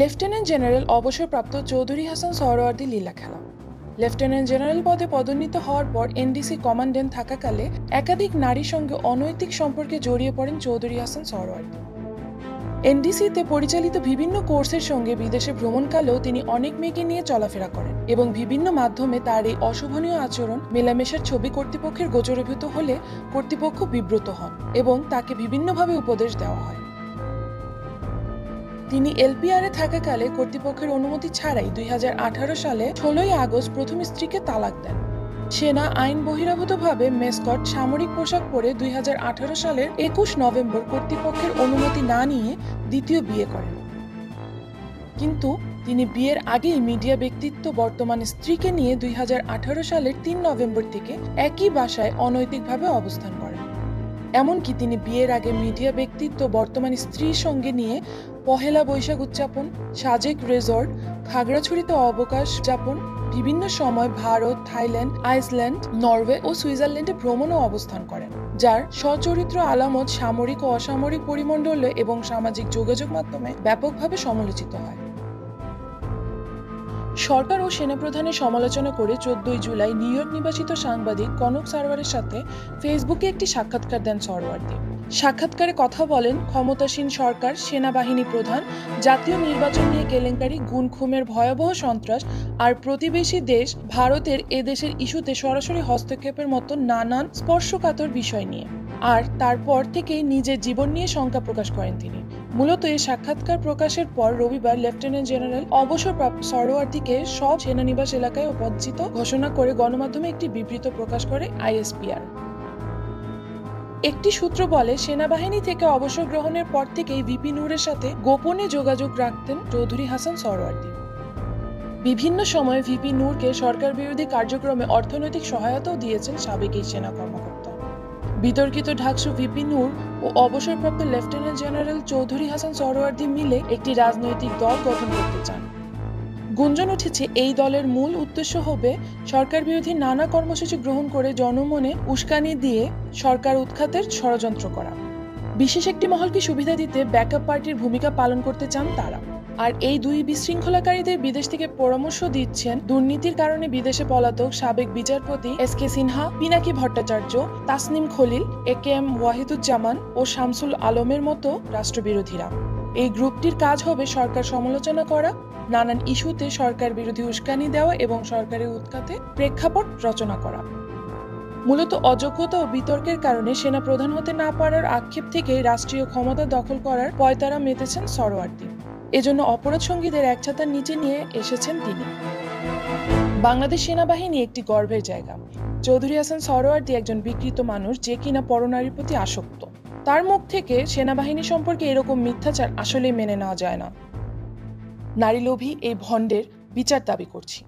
Lieutenant general অবসরপ্রাপ্ত চৌধুরী হাসান সহরওয়ার্দী লীলা খেলা। Lieutenant general পদে পদোন্নীত হওয়ার পর এনডিসি কমান্ডেন্ট থাকাকালে একাধিক নারীর সঙ্গে অনৈতিক সম্পর্কে জড়িয়ে পড়েন চৌধুরী হাসান সহরওয়ার্দী। এনডিসিতে পরিচালিত বিভিন্ন কোর্সের সঙ্গে বিদেশে ভ্রমণকালেও তিনি অনেক মেয়েকে নিয়ে চলাফেরা করেন এবং বিভিন্ন মাধ্যমে তার এই অশোভনীয় আচরণ মেলামেশার ছবি কর্তৃপক্ষের গোচরীভূত হলে কর্তৃপক্ষ বিব্রত হন এবং তাকে বিভিন্নভাবে উপদেশ দেওয়া হয়। তিনি এলপিআরে থাকাকালে কর্তৃপক্ষের অনুমতি ছাড়াই দুই হাজার আঠারো সালে ষোলোই আগস্ট প্রথম স্ত্রীকে তালাক দেন। সেনা আইন বহিরাভূতভাবে মেসকট সামরিক পোশাক পরে দুই হাজার আঠারো সালের একুশ নভেম্বর কর্তৃপক্ষের অনুমতি না নিয়ে দ্বিতীয় বিয়ে করেন। কিন্তু তিনি বিয়ের আগেই মিডিয়া ব্যক্তিত্ব বর্তমান স্ত্রীকে নিয়ে দুই হাজার আঠারো সালের তিন নভেম্বর থেকে একই বাসায় অনৈতিকভাবে অবস্থান এমনকি তিনি বিয়ের আগে মিডিয়া ব্যক্তিত্ব বর্তমান স্ত্রীর সঙ্গে নিয়ে পহেলা বৈশাখ উদযাপন, সাজেক রেজর্ট খাগড়াছড়িতে অবকাশ যাপন, বিভিন্ন সময় ভারত, থাইল্যান্ড, আইসল্যান্ড, নরওয়ে ও সুইজারল্যান্ডে ভ্রমণ ও অবস্থান করেন, যার সচরিত্র আলামত সামরিক ও অসামরিক পরিমণ্ডলে এবং সামাজিক যোগাযোগ মাধ্যমে ব্যাপকভাবে সমালোচিত হয়। সরকার ও সেনাপ্রধানের সমালোচনা করে চোদ্দই জুলাই নিউ ইয়র্ক নিবাসিত সাংবাদিক কনক সারওয়ারের সাথে ফেসবুকে একটি সাক্ষাৎকার দেন সরওয়ার্দী। সাক্ষাৎকারে কথা বলেন ক্ষমতাসীন সরকার, সেনাবাহিনী প্রধান, জাতীয় নির্বাচন নিয়ে কেলেঙ্কারি গুণ খুমের ভয়াবহ সন্ত্রাস আর প্রতিবেশী দেশ ভারতের এ দেশের ইস্যুতে সরাসরি হস্তক্ষেপের মতো নানান স্পর্শকাতর বিষয় নিয়ে। আর তারপর থেকেই নিজের জীবন নিয়ে শঙ্কা প্রকাশ করেন তিনি। মূলত এই সাক্ষাৎকার প্রকাশের পর রবিবার লেফটেন্যান্ট জেনারেল অবসরপ্রাপ্ত সরোয়ার্দিকে সব সেনানিবাস এলাকায় উপস্থিত ঘোষণা করে গণমাধ্যমে একটি বিবৃত প্রকাশ করে আইএসপিআর। একটি সূত্র বলে, সেনাবাহিনী থেকে অবসর গ্রহণের পর থেকেই ভিপি নূরের সাথে গোপনে যোগাযোগ রাখতেন চৌধুরী হাসান সরওয়ার্দী। বিভিন্ন সময়ে ভিপি নূরকে সরকার বিরোধী কার্যক্রমে অর্থনৈতিক সহায়তাও দিয়েছেন সাবেক এই সেনা কর্মকর্তা। বিতর্কিত ঢাকসু ভিপি নূর ও অবসরপ্রাপ্ত লেফটেন্যান্ট জেনারেল চৌধুরী হাসান সরোয়ার্দি মিলে একটি রাজনৈতিক দল গঠন করতে চান। গুঞ্জন উঠেছে, এই দলের মূল উদ্দেশ্য হবে সরকার বিরোধী নানা কর্মসূচি গ্রহণ করে জনমনে উস্কানি দিয়ে সরকার উৎখাতের ষড়যন্ত্র করা। বিশেষ একটি মহলকে সুবিধা দিতে ব্যাকআপ পার্টির ভূমিকা পালন করতে চান তারা। আর এই দুই বিশৃঙ্খলাকারীদের বিদেশ থেকে পরামর্শ দিচ্ছেন দুর্নীতির কারণে বিদেশে পলাতক সাবেক বিচারপতি S K Sinha, Pinaki Bhattacharya, Tasneem Khalil, A K M Wahiduzzaman ও শামসুল আলমের মতো রাষ্ট্রবিরোধীরা। এই গ্রুপটির কাজ হবে সরকার সমালোচনা করা, নানান ইস্যুতে সরকার বিরোধী উস্কানি দেওয়া এবং সরকারের উৎখাতে প্রেক্ষাপট রচনা করা। মূলত অযোগ্যতা ও বিতর্কের কারণে সেনা প্রধান হতে না পারার আক্ষেপ থেকে রাষ্ট্রীয় ক্ষমতা দখল করার পয়তারা মেতেছেন সরোয়ার্দী। এজন্য অপরাধ সঙ্গীদের এক ছাতার নিচে নিয়ে এসেছেন তিনি। বাংলাদেশ সেনাবাহিনী একটি গর্বের জায়গা। চৌধুরী হাসান সরোয়ার্দি একজন বিকৃত মানুষ যে কিনা পরনারীর প্রতি আসক্ত। তার মুখ থেকে সেনাবাহিনী সম্পর্কে এরকম মিথ্যাচার আসলে মেনে নেওয়া যায় না। নারীলোভী এই ভণ্ডের বিচার দাবি করছি।